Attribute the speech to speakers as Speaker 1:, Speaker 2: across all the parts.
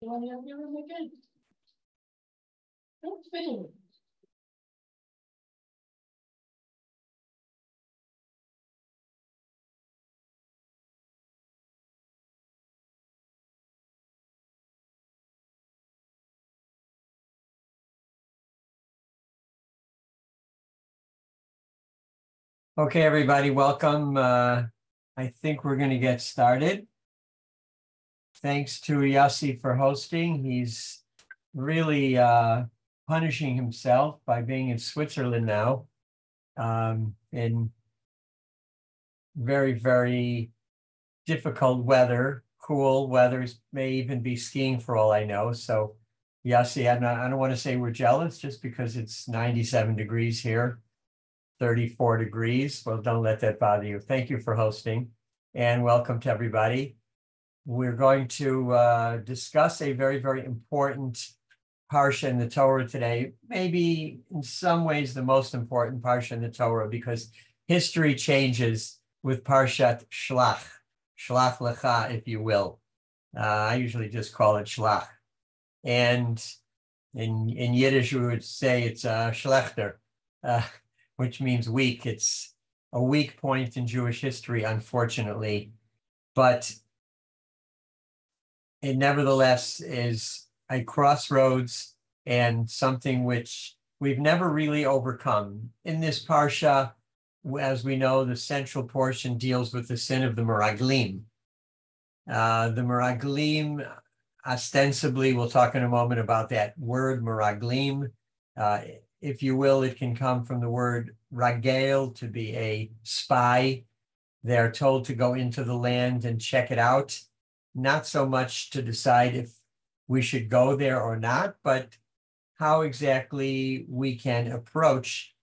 Speaker 1: You want to have your room? Don't fit in.
Speaker 2: Okay, everybody, welcome. Uh, I think we're going to get started. Thanks to Yossi for hosting. He's really uh, punishing himself by being in Switzerland now um, in very, very difficult weather, cool weather. May even be skiing for all I know. So, Yossi, I'm not, I don't want to say we're jealous just because it's 97 degrees here 34 degrees. Well, don't let that bother you. Thank you for hosting and welcome to everybody. We're going to uh, discuss a very, very important parsha in the Torah today. Maybe in some ways the most important parsha in the Torah because history changes with Parshat Shlach, Shlach Lecha, if you will. Uh, I usually just call it Shlach. And in, in Yiddish, we would say it's uh, Schlechter. Uh, which means weak. It's a weak point in Jewish history, unfortunately. But it nevertheless is a crossroads and something which we've never really overcome. In this parsha, as we know, the central portion deals with the sin of the Meraglim. Uh, the Meraglim, ostensibly, we'll talk in a moment about that word Meraglim. Uh, if you will, it can come from the word ragel to be a spy. They're told to go into the land and check it out, not so much to decide if we should go there or not, but how exactly we can approach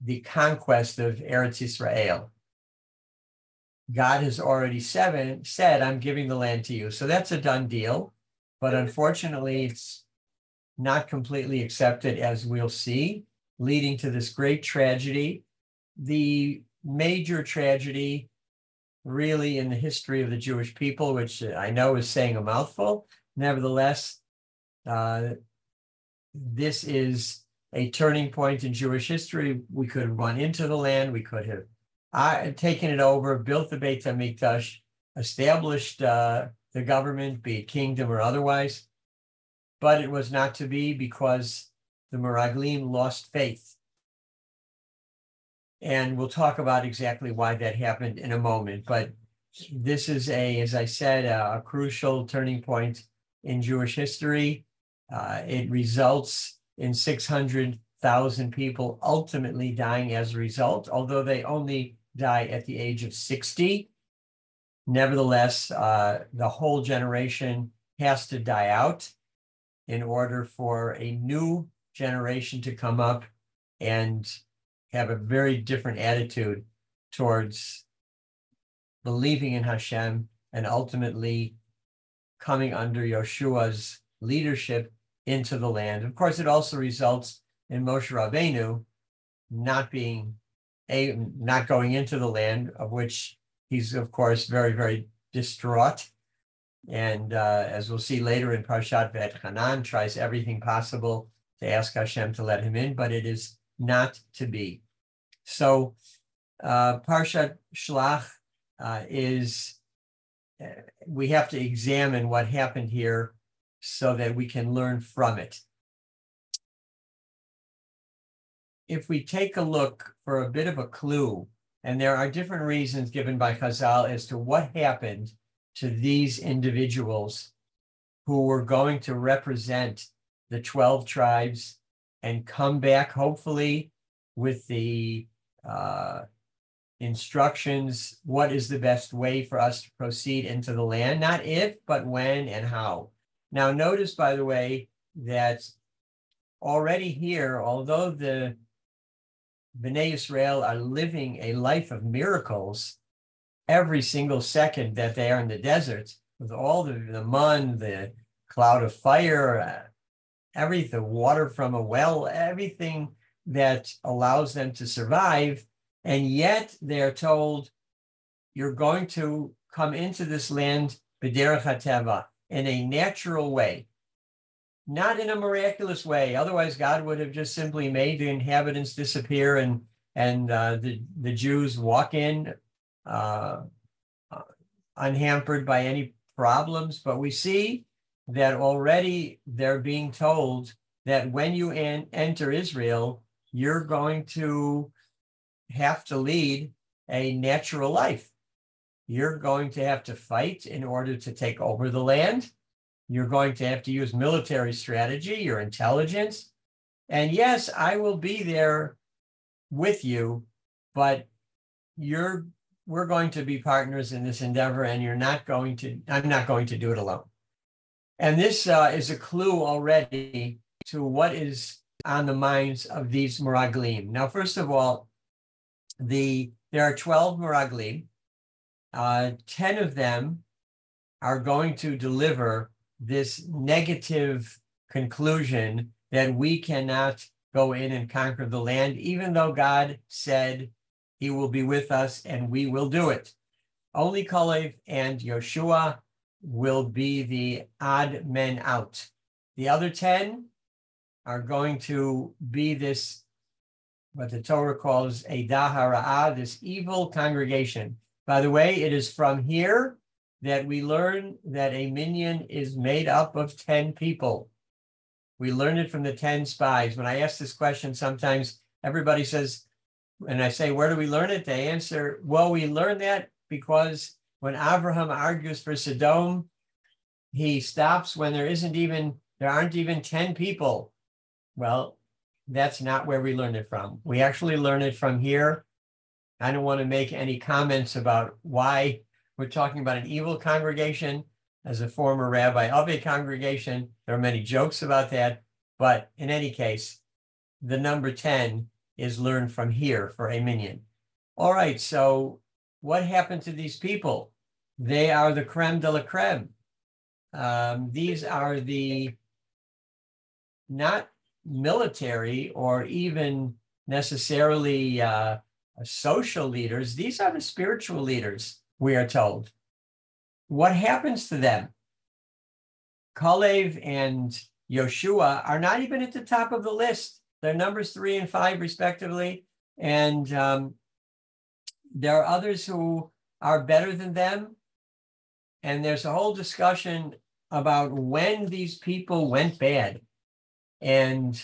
Speaker 2: the conquest of Eretz Israel. God has already seven, said, I'm giving the land to you. So that's a done deal. But unfortunately, it's not completely accepted, as we'll see, leading to this great tragedy. The major tragedy, really, in the history of the Jewish people, which I know is saying a mouthful. Nevertheless, uh, this is a turning point in Jewish history. We could have run into the land, we could have uh, taken it over, built the Beit HaMikdash, established uh, the government, be it kingdom or otherwise but it was not to be because the Meraglim lost faith. And we'll talk about exactly why that happened in a moment. But this is a, as I said, a, crucial turning point in Jewish history. Uh, it results in 600,000 people ultimately dying as a result, although they only die at the age of 60. Nevertheless, uh, the whole generation has to die out in order for a new generation to come up and have a very different attitude towards believing in Hashem and ultimately coming under Yoshua's leadership into the land. Of course, it also results in Moshe Rabbeinu not being a not going into the land of which he's of course very very distraught and uh, as we'll see later in Parshat Hanan, tries everything possible to ask Hashem to let him in, but it is not to be. So uh, Parshat Shlach uh, is, uh, we have to examine what happened here so that we can learn from it. If we take a look for a bit of a clue, and there are different reasons given by Chazal as to what happened to these individuals who were going to represent the 12 tribes and come back, hopefully, with the uh, instructions what is the best way for us to proceed into the land, not if, but when and how. Now, notice, by the way, that already here, although the Bnei Israel are living a life of miracles, every single second that they are in the desert with all the, the mun, the cloud of fire, uh, everything, water from a well, everything that allows them to survive. And yet they're told, you're going to come into this land, HaTeva. in a natural way, not in a miraculous way. Otherwise, God would have just simply made the inhabitants disappear and and uh, the the Jews walk in uh, uh unhampered by any problems. But we see that already they're being told that when you en- enter Israel, you're going to have to lead a natural life. You're going to have to fight in order to take over the land. You're going to have to use military strategy, your intelligence. And yes, I will be there with you, but you're we're going to be partners in this endeavor and you're not going to i'm not going to do it alone and this uh, is a clue already to what is on the minds of these Meraglim. Now, first of all, the there are 12 Meraglim. Uh, 10 of them are going to deliver this negative conclusion that we cannot go in and conquer the land, even though God said he will be with us and we will do it. Only Kalev and Yoshua will be the odd men out. The other 10 are going to be this, what the Torah calls a dahara'ah, this evil congregation. By the way, it is from here that we learn that a minyan is made up of 10 people. We learned it from the 10 spies. When I ask this question, sometimes everybody says, and I say, where do we learn it? They answer, well, we learn that because when Abraham argues for Sodom, he stops when there isn't even, there aren't even 10 people. Well, that's not where we learned it from. We actually learned it from here. I don't want to make any comments about why we're talking about an evil congregation. As a former rabbi of a congregation, there are many jokes about that. But in any case, the number 10 is learned from here for a minyan. All right, so what happened to these people? They are the creme de la creme. Um, these are the not military or even necessarily uh, social leaders. These are the spiritual leaders, we are told. What happens to them? Kalev and Yoshua are not even at the top of the list. They're numbers three and five, respectively. And um, there are others who are better than them. And there's a whole discussion about when these people went bad. And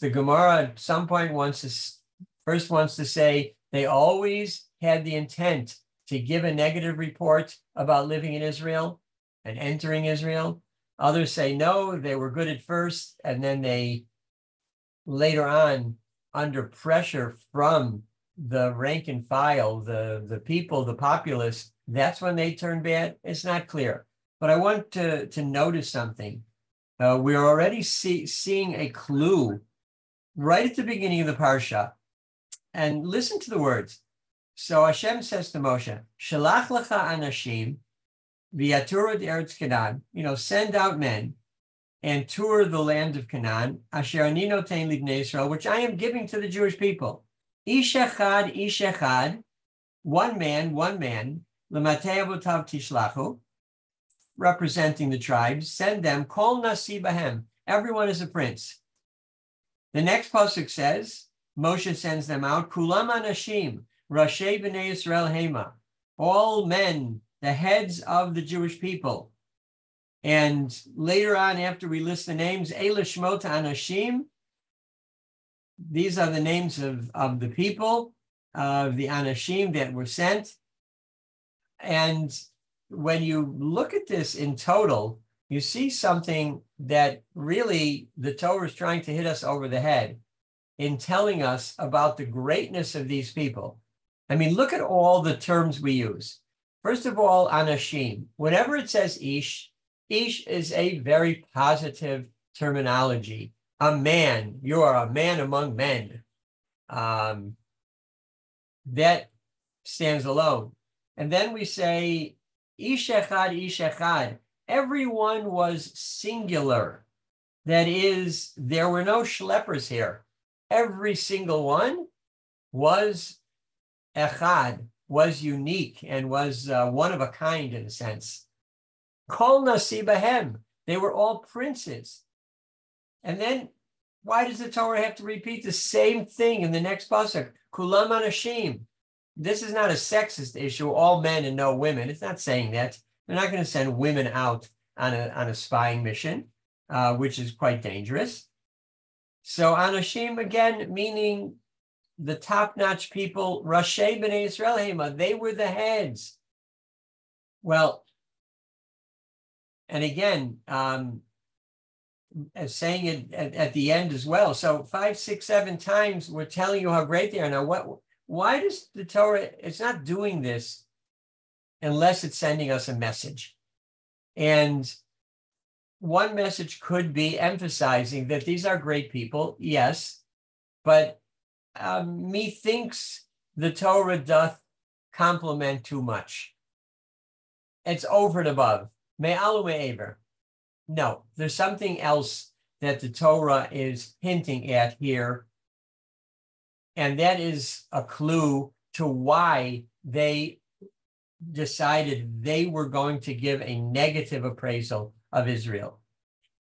Speaker 2: the Gemara at some point wants to first wants to say they always had the intent to give a negative report about living in Israel and entering Israel. Others say no, they were good at first, and then they later on, under pressure from the rank and file, the, the people, the populace, that's when they turn bad. It's not clear. But I want to, to notice something. Uh, we're already see, seeing a clue right at the beginning of the parsha. And listen to the words. So Hashem says to Moshe, Shalach lecha anashim v'yaturad eretz Canaan, you know, send out men and tour the land of Canaan, asher ani Israel, which I am giving to the Jewish people. Ish echad, ish echad, one man, one man, lematei avotav tishlachu, representing the tribes, send them, kol nasi bahem, everyone is a prince. The next pasuk says, Moshe sends them out, kulam anashim, rashay b'nei Israel hema, all men, the heads of the Jewish people. And later on, after we list the names, Eila Shmota Anashim, these are the names of, of the people, of the Anashim that were sent. And when you look at this in total, you see something that really the Torah is trying to hit us over the head in telling us about the greatness of these people. I mean, look at all the terms we use. First of all, Anashim. Whenever it says Ish, Ish is a very positive terminology. A man, you are a man among men. Um, that stands alone. And then we say Ish echad, Ish echad. Everyone was singular. That is, there were no schleppers here. Every single one was echad, was unique and was uh, one of a kind in a sense. Kol Nasibahem. They were all princes. And then why does the Torah have to repeat the same thing in the next pasuk? Kulam anashim. This is not a sexist issue, all men and no women. It's not saying that. They're not going to send women out on a, on a spying mission, uh, which is quite dangerous. So Anashim again, meaning the top-notch people, Rashi B'nai Israel they were the heads. Well, and again, um, saying it at, at, the end as well. So five, six, seven times we're telling you how great they are. Now, what? Why does the Torah? It's not doing this unless it's sending us a message, and one message could be emphasizing that these are great people, yes, but um, methinks the Torah doth compliment too much. It's over and above. May Me'alu me'ever. No, there's something else that the Torah is hinting at here. And that is a clue to why they decided they were going to give a negative appraisal of Israel.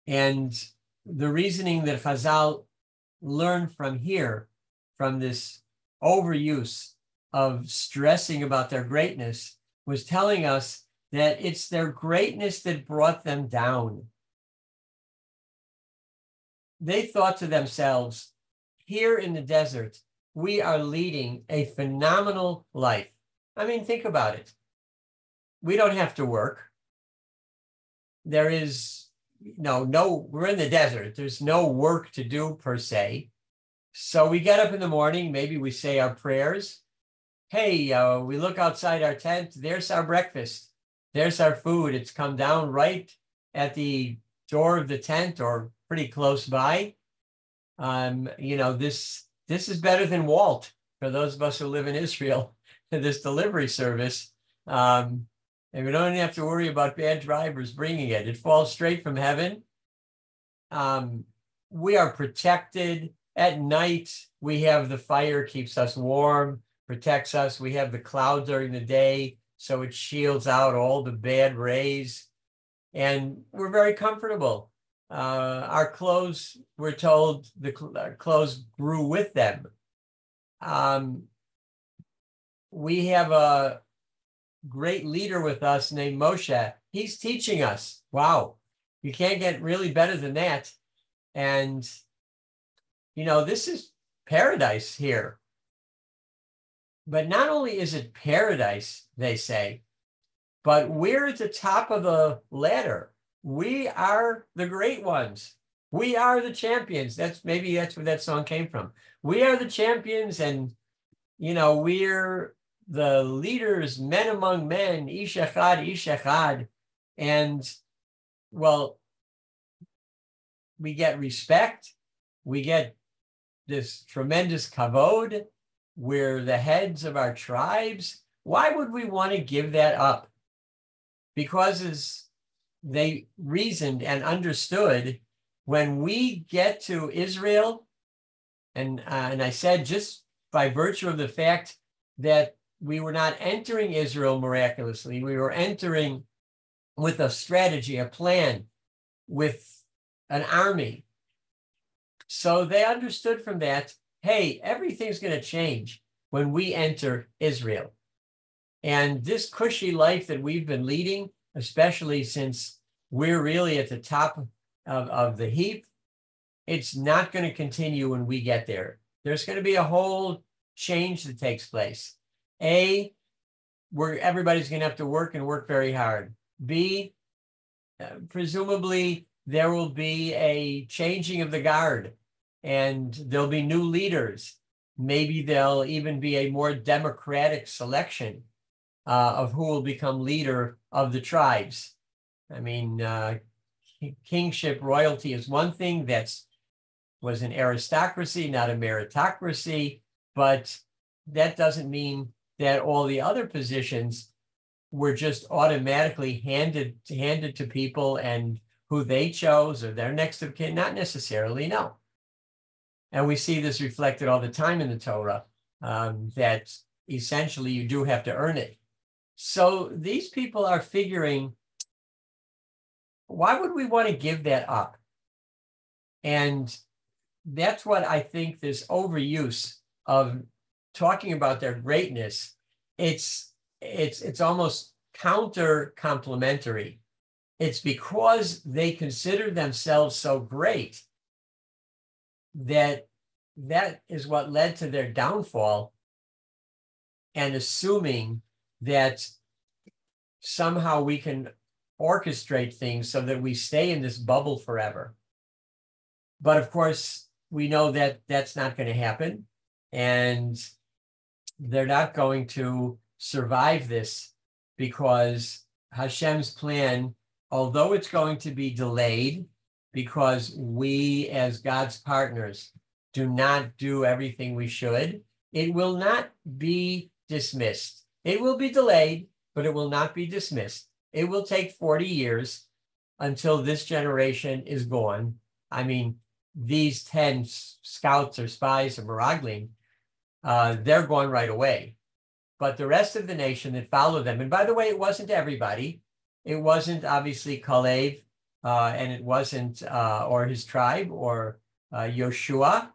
Speaker 2: And the reasoning that Chazal learned from here, from this overuse of stressing about their greatness, was telling us that it's their greatness that brought them down. They thought to themselves, here in the desert, we are leading a phenomenal life. I mean, think about it. We don't have to work there is no no we're in the desert there's no work to do per se so we get up in the morning maybe we say our prayers hey uh, we look outside our tent there's our breakfast there's our food it's come down right at the door of the tent or pretty close by um, you know this this is better than Wolt for those of us who live in israel this delivery service um, and we don't even have to worry about bad drivers bringing it. It falls straight from heaven. Um, we are protected at night. We have the fire keeps us warm, protects us. We have the cloud during the day, so it shields out all the bad rays, and we're very comfortable. Uh, our clothes, we're told, the cl- clothes grew with them. Um, we have a great leader with us named Moshe. He's teaching us. Wow, you can't get really better than that. And, you know, this is paradise here. But not only is it paradise, they say, but we're at the top of the ladder. We are the great ones. We are the champions. That's maybe that's where that song came from. We are the champions, and you know, we're the leaders, men among men, ish echad, ish echad, and well, we get respect, we get this tremendous kavod, we're the heads of our tribes. Why would we want to give that up? Because as they reasoned and understood, when we get to Israel, and uh, and I said just by virtue of the fact that we were not entering Israel miraculously. We were entering with a strategy, a plan, with an army. So they understood from that hey, everything's going to change when we enter Israel. And this cushy life that we've been leading, especially since we're really at the top of, of the heap, it's not going to continue when we get there. There's going to be a whole change that takes place. A, where everybody's going to have to work and work very hard. B, uh, presumably there will be a changing of the guard and there'll be new leaders. Maybe there'll even be a more democratic selection uh, of who will become leader of the tribes. I mean, uh, kingship royalty is one thing that's was an aristocracy, not a meritocracy, but that doesn't mean that all the other positions were just automatically handed handed to people and who they chose or their next of kin, not necessarily, no. And we see this reflected all the time in the Torah, um, that essentially you do have to earn it. So these people are figuring, why would we want to give that up? And that's what I think this overuse of talking about their greatness, it's it's it's almost counter complementary. It's because they consider themselves so great that that is what led to their downfall and assuming that somehow we can orchestrate things so that we stay in this bubble forever. But of course, we know that that's not going to happen. And they're not going to survive this because Hashem's plan, although it's going to be delayed, because we as God's partners do not do everything we should, it will not be dismissed. It will be delayed, but it will not be dismissed. It will take 40 years until this generation is gone. I mean, these 10 scouts or spies or Meraglim, uh, they're gone right away. But the rest of the nation that followed them, and by the way, it wasn't everybody. It wasn't obviously Kalev, uh, and it wasn't, uh, or his tribe, or uh, Yoshua,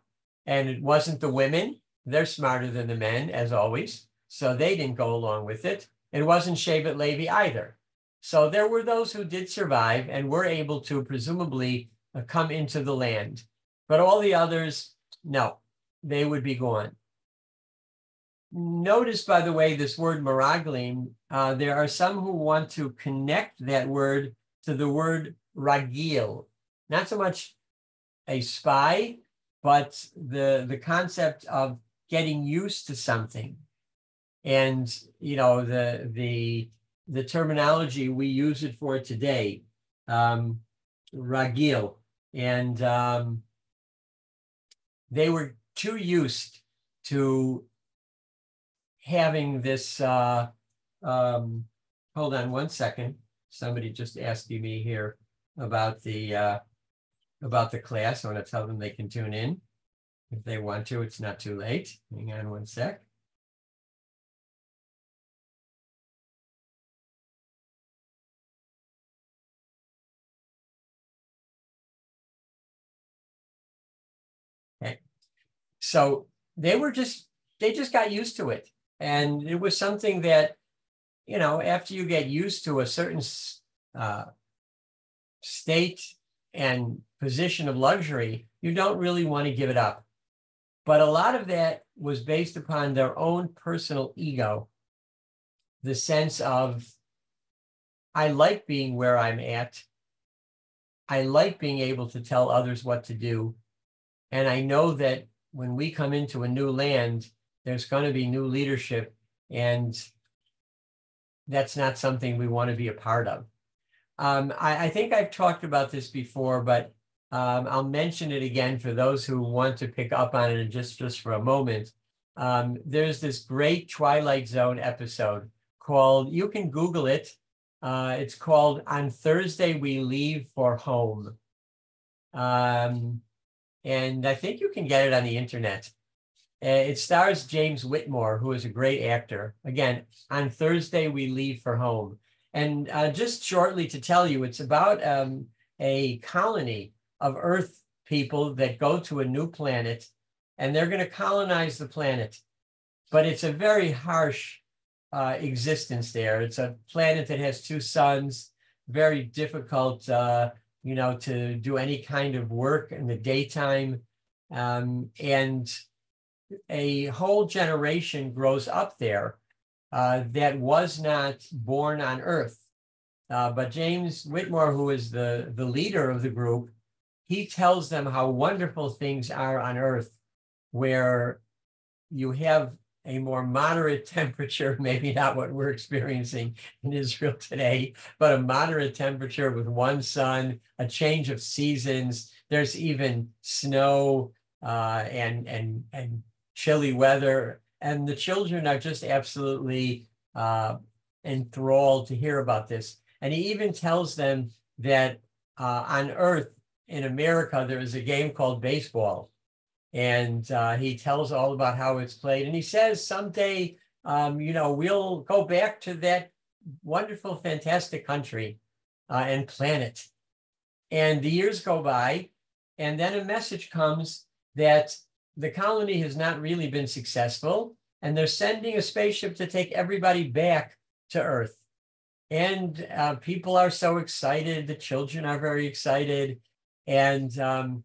Speaker 2: and it wasn't the women. They're smarter than the men, as always. So they didn't go along with it. It wasn't Shevet Levi either. So there were those who did survive and were able to presumably uh, come into the land. But all the others, no, they would be gone. Notice, by the way, this word maraglim, uh, there are some who want to connect that word to the word ragil, not so much a spy, but the, the concept of getting used to something. And, you know, the, the, the terminology we use it for today, um, ragil, and um, they were too used to having this. Uh, um, hold on one second. Somebody just asking me here about the uh, about the class. I want to tell them they can tune in if they want to. It's not too late. Hang on one sec. So they were just, they just got used to it. And it was something that, you know, after you get used to a certain uh, state and position of luxury, you don't really want to give it up. But a lot of that was based upon their own personal ego, the sense of, I like being where I'm at. I like being able to tell others what to do. And I know that when we come into a new land, there's going to be new leadership, and that's not something we want to be a part of. Um, I, I, think I've talked about this before, but um, I'll mention it again for those who want to pick up on it just, just for a moment. Um, there's this great Twilight Zone episode called, you can Google it. Uh, it's called On Thursday We Leave for Home. Um, and I think you can get it on the internet. Uh, it stars James Whitmore, who is a great actor. Again, on Thursday, we leave for home. And uh, just shortly to tell you, it's about um, a colony of Earth people that go to a new planet and they're going to colonize the planet. But it's a very harsh uh, existence there. It's a planet that has two suns, very difficult uh, you know, to do any kind of work in the daytime. Um, and a whole generation grows up there uh, that was not born on Earth. Uh, but James Whitmore, who is the, the leader of the group, he tells them how wonderful things are on Earth, where you have a more moderate temperature, maybe not what we're experiencing in Israel today, but a moderate temperature with one sun, a change of seasons. There's even snow uh, and and and chilly weather, and the children are just absolutely uh, enthralled to hear about this. And he even tells them that uh, on Earth in America there is a game called baseball and uh, he tells all about how it's played. And he says someday, um, you know, we'll go back to that wonderful, fantastic country uh, and planet And the years go by, and then a message comes that the colony has not really been successful, and they're sending a spaceship to take everybody back to Earth. And uh, people are so excited. The children are very excited. And um,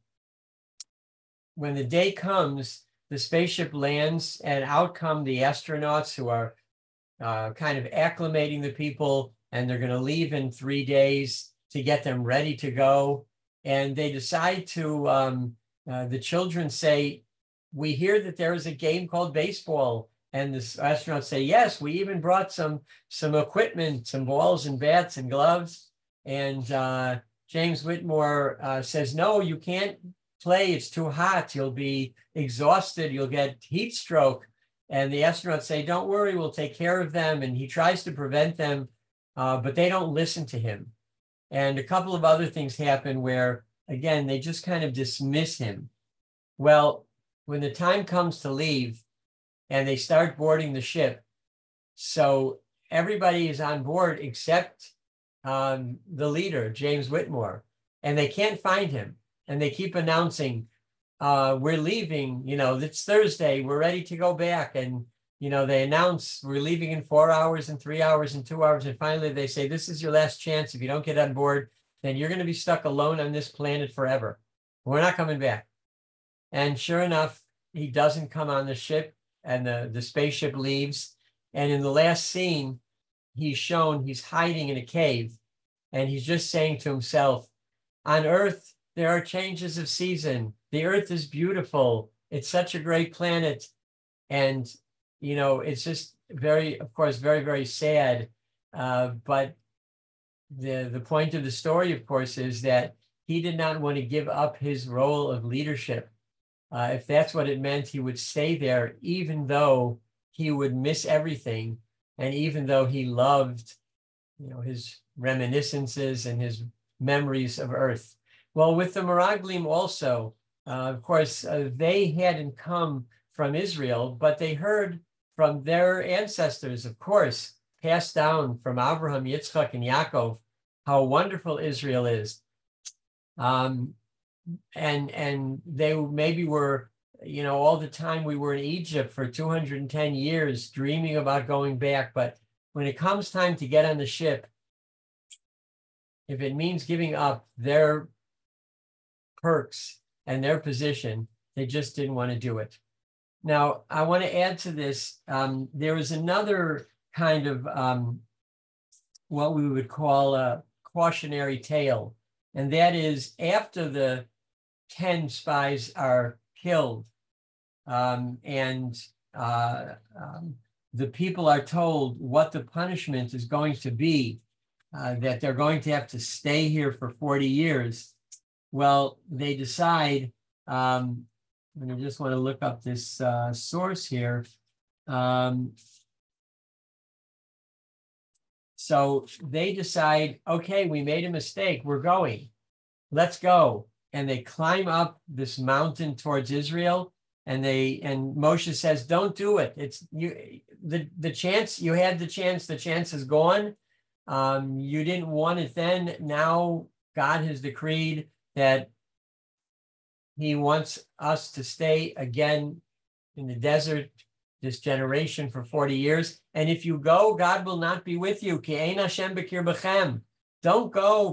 Speaker 2: when the day comes, the spaceship lands, and out come the astronauts who are uh, kind of acclimating the people, and they're going to leave in three days to get them ready to go. And they decide to, um, uh, the children say, We hear that there is a game called baseball. And the astronauts say, Yes, we even brought some some equipment, some balls and bats and gloves. And uh, James Whitmore uh, says, No, you can't play. It's too hot. You'll be exhausted. You'll get heat stroke. And the astronauts say, Don't worry, we'll take care of them. And he tries to prevent them, uh, but they don't listen to him. And a couple of other things happen where, again, they just kind of dismiss him. Well, when the time comes to leave and they start boarding the ship, so everybody is on board except um, the leader, James Whitmore, and they can't find him. And they keep announcing, uh, we're leaving, you know, it's Thursday, we're ready to go back. And, you know, they announce we're leaving in four hours and three hours and two hours. And finally they say, this is your last chance. If you don't get on board, then you're going to be stuck alone on this planet forever. We're not coming back. And sure enough, he doesn't come on the ship and the, the spaceship leaves. And in the last scene, he's shown he's hiding in a cave and he's just saying to himself, on earth, there are changes of season. The earth is beautiful. It's such a great planet. And, you know, it's just very, of course, very, very sad. Uh, but the, the point of the story, of course, is that he did not want to give up his role of leadership. Uh, if that's what it meant, he would stay there, even though he would miss everything and even though he loved, you know, his reminiscences and his memories of Earth. Well, with the Meraglim also, uh, of course, uh, they hadn't come from Israel, but they heard from their ancestors, of course, passed down from Abraham, Yitzchak, and Yaakov, how wonderful Israel is. Um, and and they maybe were you know, all the time we were in Egypt for 210 years, dreaming about going back. But when it comes time to get on the ship, if it means giving up their perks and their position, they just didn't want to do it. Now, I want to add to this. Um, there is another kind of um, what we would call a cautionary tale, and that is after the 10 spies are killed, um, and uh, um, the people are told what the punishment is going to be, uh, that they're going to have to stay here for 40 years. Well, they decide, um, and I just want to look up this uh, source here. Um, so they decide, okay, we made a mistake. We're going. Let's go. And they climb up this mountain towards Israel and they and Moshe says, "Don't do it. It's you. The the chance you had the chance. The chance is gone. Um, you didn't want it then. Now God has decreed that He wants us to stay again in the desert this generation for 40 years. And if you go, God will not be with you. Don't go.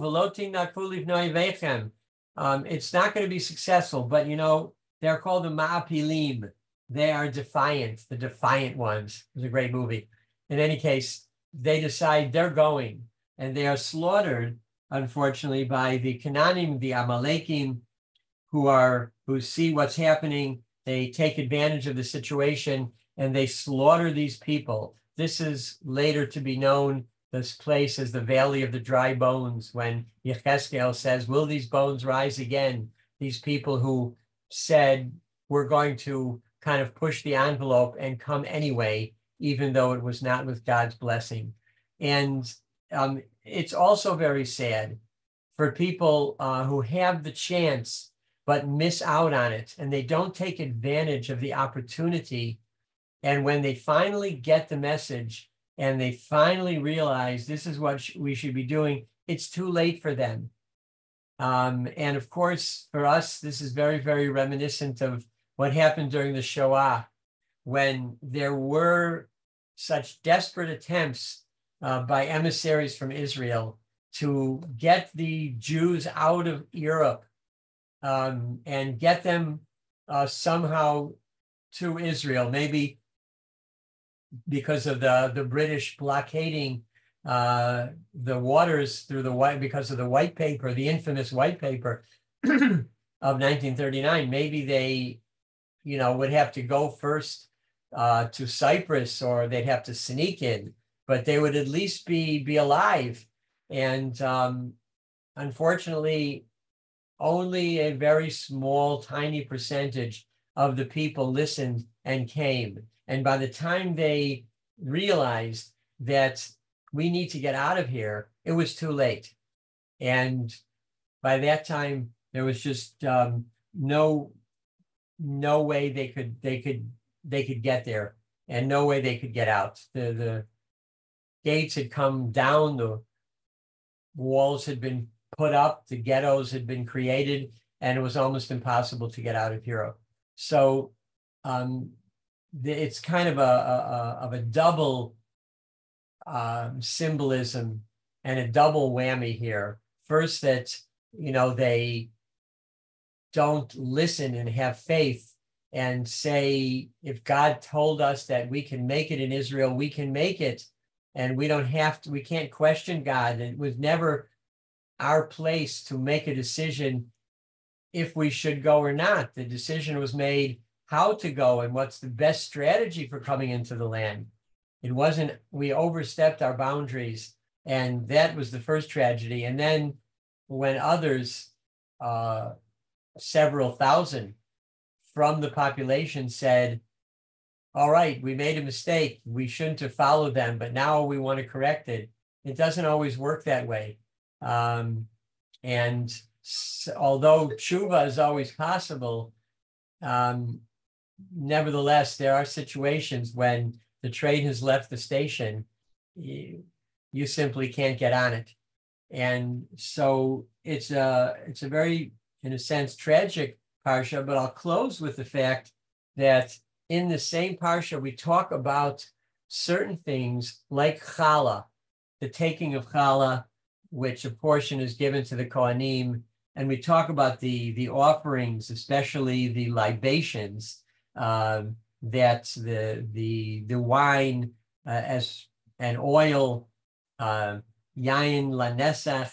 Speaker 2: Um, it's not going to be successful. But you know, they're called the Ma'apilim. They are defiant, the defiant ones. It was a great movie. In any case, they decide they're going and they are slaughtered, unfortunately, by the Canaanim, the Amalekim, who are who see what's happening. They take advantage of the situation and they slaughter these people. This is later to be known, this place as the Valley of the Dry Bones, when Yechezkel says, Will these bones rise again? These people who said we're going to kind of push the envelope and come anyway, even though it was not with God's blessing. And um, it's also very sad for people uh, who have the chance but miss out on it and they don't take advantage of the opportunity. And when they finally get the message and they finally realize this is what sh- we should be doing, it's too late for them. Um, and of course, for us, this is very, very reminiscent of what happened during the Shoah, when there were such desperate attempts uh, by emissaries from Israel to get the Jews out of Europe um, and get them uh, somehow to Israel, maybe because of the, the British blockading uh, the waters through the white because of the white paper, the infamous white paper of 1939. Maybe they, you know, would have to go first uh, to Cyprus or they'd have to sneak in, but they would at least be be alive. And um, unfortunately, only a very small, tiny percentage of the people listened and came. And by the time they realized that we need to get out of here, it was too late. And by that time, there was just um, no no way they could they could they could get there and no way they could get out. The the gates had come down, the walls had been put up, the ghettos had been created, and it was almost impossible to get out of Europe. So um, it's kind of a, a, a of a double um, symbolism and a double whammy here. First, that you know they don't listen and have faith and say, if God told us that we can make it in Israel, we can make it, and we don't have to. We can't question God. It was never our place to make a decision if we should go or not. The decision was made how to go and what's the best strategy for coming into the land. It wasn't, we overstepped our boundaries. And that was the first tragedy. And then when others, uh, several thousand from the population said, all right, we made a mistake. We shouldn't have followed them, but now we want to correct it. It doesn't always work that way. Um, and although tshuva is always possible, um, nevertheless, there are situations when the train has left the station, you, you simply can't get on it. And so it's a it's a very, in a sense, tragic parsha. But I'll close with the fact that in the same parsha we talk about certain things like challah, the taking of challah, which a portion is given to the kohanim, and we talk about the the offerings, especially the libations. Um, that the the the wine uh, as an oil uh, yain lanesach,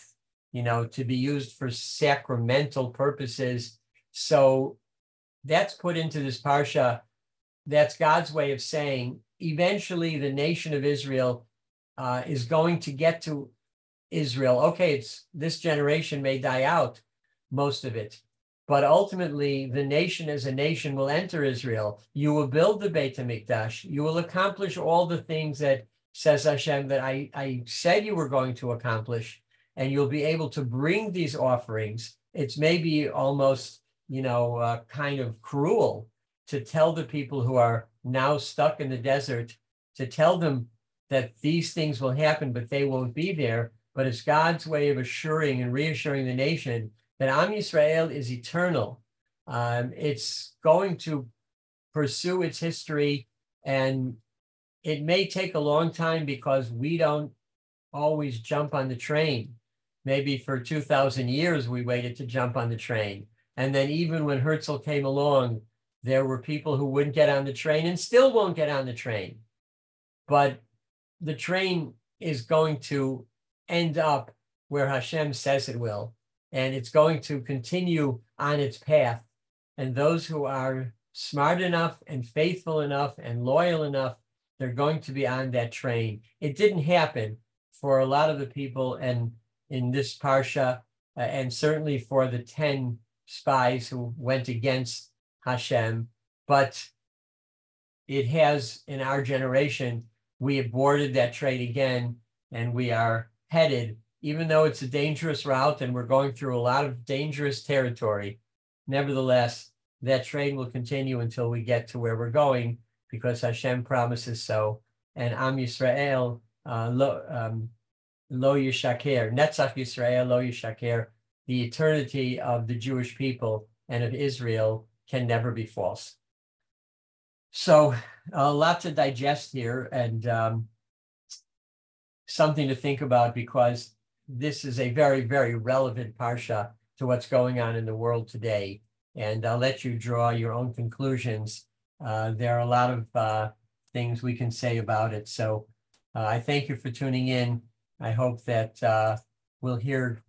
Speaker 2: you know, to be used for sacramental purposes. So that's put into this parsha. That's God's way of saying eventually the nation of Israel uh, is going to get to Israel. Okay, it's this generation may die out, most of it, but ultimately, the nation as a nation will enter Israel. You will build the Beit HaMikdash. You will accomplish all the things that says Hashem that I, I said you were going to accomplish, and you'll be able to bring these offerings. It's maybe almost, you know, uh, kind of cruel to tell the people who are now stuck in the desert to tell them that these things will happen, but they won't be there. But it's God's way of assuring and reassuring the nation that Am Yisrael is eternal. Um, it's going to pursue its history, and it may take a long time because we don't always jump on the train. Maybe for 2,000 years we waited to jump on the train. And then even when Herzl came along, there were people who wouldn't get on the train and still won't get on the train. But the train is going to end up where Hashem says it will and it's going to continue on its path. And those who are smart enough and faithful enough and loyal enough, they're going to be on that train. It didn't happen for a lot of the people and in this parsha, uh, and certainly for the 10 spies who went against Hashem, but it has in our generation, we have boarded that train again and we are headed even though it's a dangerous route and we're going through a lot of dangerous territory, nevertheless, that train will continue until we get to where we're going because Hashem promises so. And Am Yisrael, uh, lo, um, lo yishaker, Netzach Yisrael, lo yishaker. the eternity of the Jewish people and of Israel can never be false. So a lot to digest here and um, something to think about because this is a very, very relevant parsha to what's going on in the world today. And I'll let you draw your own conclusions. Uh, there are a lot of uh, things we can say about it. So uh, I thank you for tuning in. I hope that uh, we'll hear,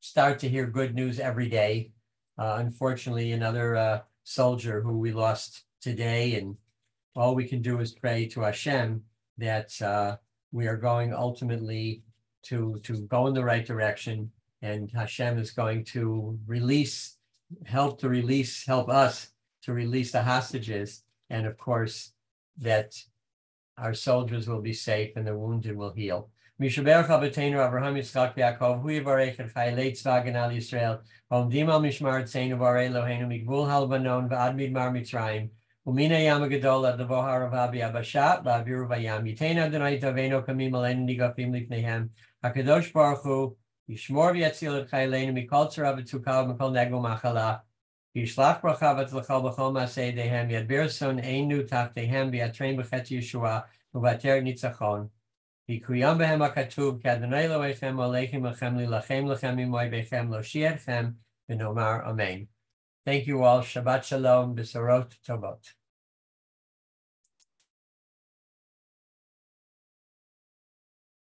Speaker 2: start to hear good news every day. Uh, unfortunately, another uh, soldier who we lost today, and all we can do is pray to Hashem that we are going ultimately to to go in the right direction, and Hashem is going to release, help to release, help us to release the hostages, and of course that our soldiers will be safe and the wounded will heal. משבח רבותינו אברהם יצחק ויעקב, הוא יברך את חיילי צבא הגנה לישראל, העומדים על משמר ארצנו והרי אלוהינו מגבול הלבנון ועד מדמר מצרים, ומן הים הגדול עד לבוא הערבה ביבשה, באוויר ובים. ייתן אדוני תבינו קמים עלינו ניגפים לפניהם. Hakadosh Baruch Hu Yishmor v'Yatzilut Chayleinu Mikol Tzara v'Tukal Mikol Negel Machala Yishlach Bracha v'Tzlachal B'Chol Maasei Dehem Yad Birson Einu Tachtehem V'Yatrein B'Chet Yeshua V'Vater Nitzachon V'Kuyam B'Hem HaKatuv K'Adonai Lo'echem Oleichem Lechem Lilachem Lechem Imoy Bechem Loshietchem V'Nomar Amen Thank you all. Shabbat Shalom. B'Sorot Tovot.